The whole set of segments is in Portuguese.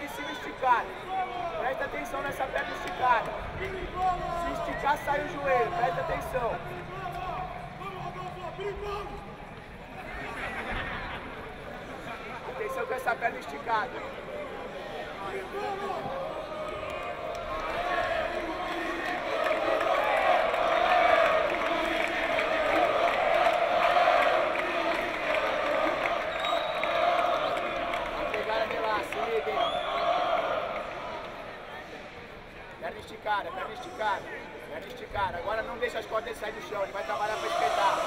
perna de cima esticada. Presta atenção nessa perna esticada. Se esticar, sai o joelho. Presta atenção. Atenção com essa perna esticada. Esticada, perna esticada. Perna esticada. Agora não deixa as costas sair do chão, ele vai trabalhar para espetar.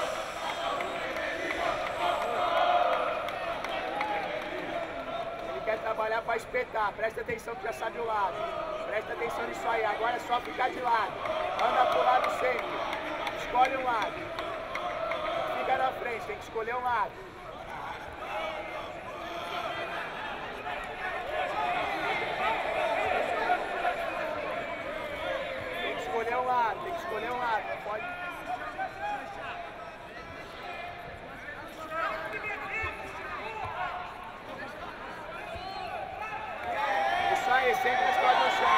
Ele quer trabalhar para espetar. Presta atenção que já sabe o lado. Presta atenção nisso aí. Agora é só ficar de lado. Anda pro lado sempre. Escolhe um lado. Fica na frente, tem que escolher um lado. Tem que escolher um lado, tem que escolher um lado. Não pode. Isso aí, sempre as costas no chão.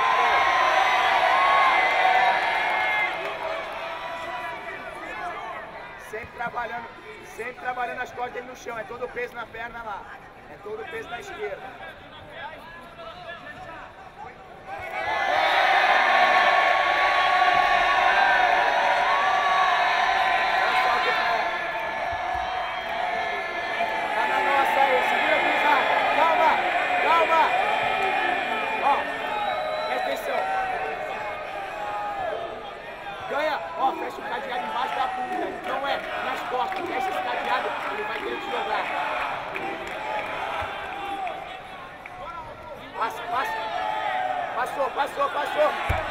Sempre trabalhando, sempre trabalhando as costas dele no chão. É todo o peso na perna lá. É todo o peso na esquerda. Olha só o que é. Tá na nossa aí, segura cruzada. Calma, calma. Ó, presta atenção. Ganha, ó, fecha o cadeado embaixo da bunda. Não é, nas costas. Fecha esse cadeado, ele vai querer te jogar. Passa, passa. Passou, passou, passou.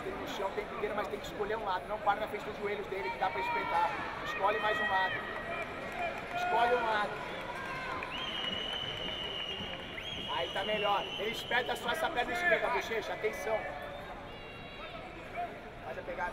Dele no chão, tem primeiro, mas tem que escolher um lado. Não para na frente dos joelhos dele, que dá pra espetar. Escolhe mais um lado. Escolhe um lado. Aí tá melhor. Ele espeta só essa perna esquerda, bochecha. Atenção. Faz a pegada.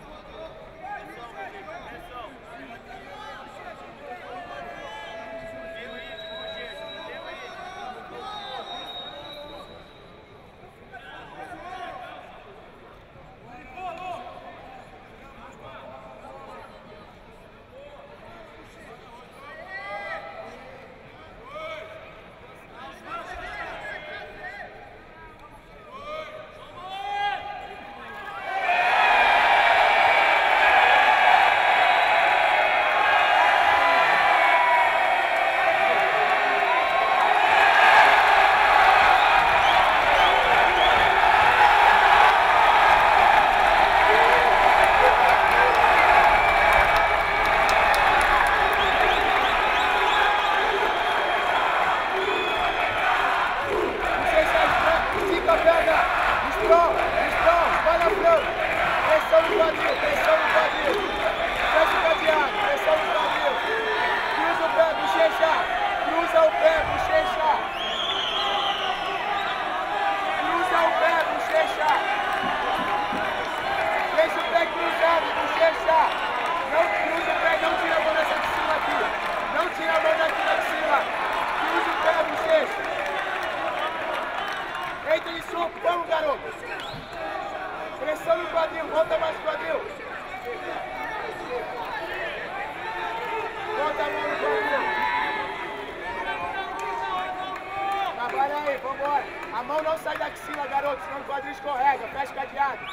vambora. A mão não sai da axila, garoto, senão o quadril escorrega. Fecha o cadeado.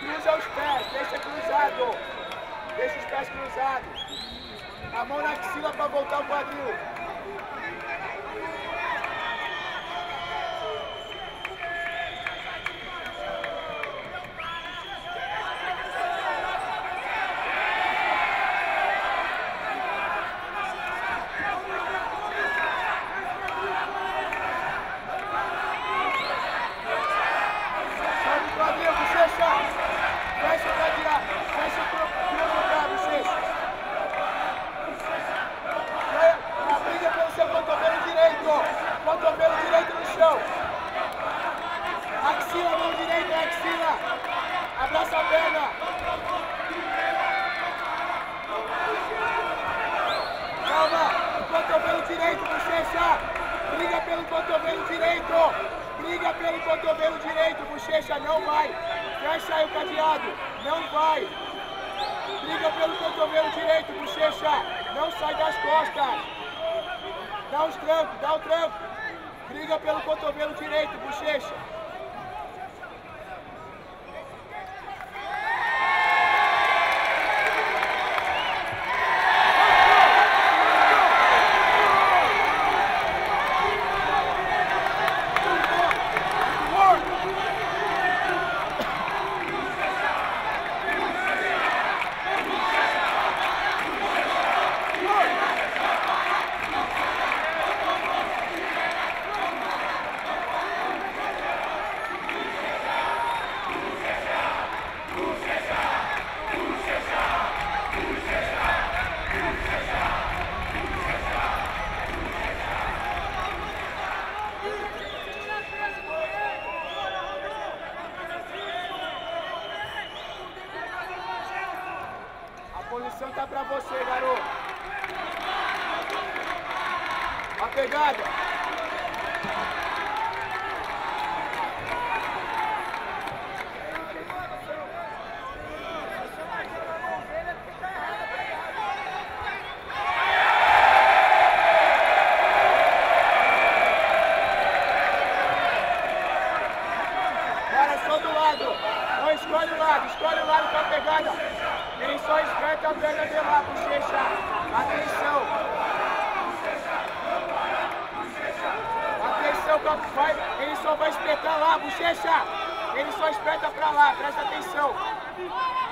Cruza os pés, deixa cruzado. Deixa os pés cruzados. A mão na axila pra voltar o quadril. sai das costas. Dá os trancos, dá o tranco. Briga pelo cotovelo direito, bochecha. faz, ele só vai espetar lá, bochecha. Ele só espeta pra lá, presta atenção.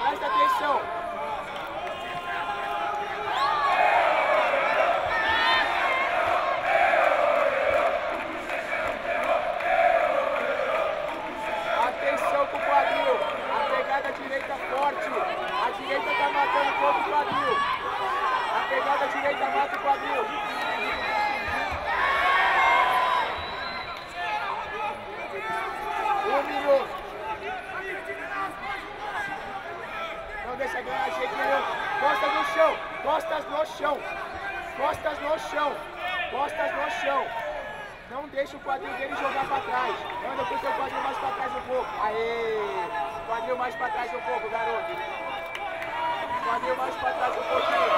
Presta atenção. Atenção com quadril. A pegada direita forte. A direita tá matando todo o quadril. A pegada direita mata o quadril. Aê! Quadril mais pra trás um pouco, garoto. Quadril mais pra trás um pouquinho.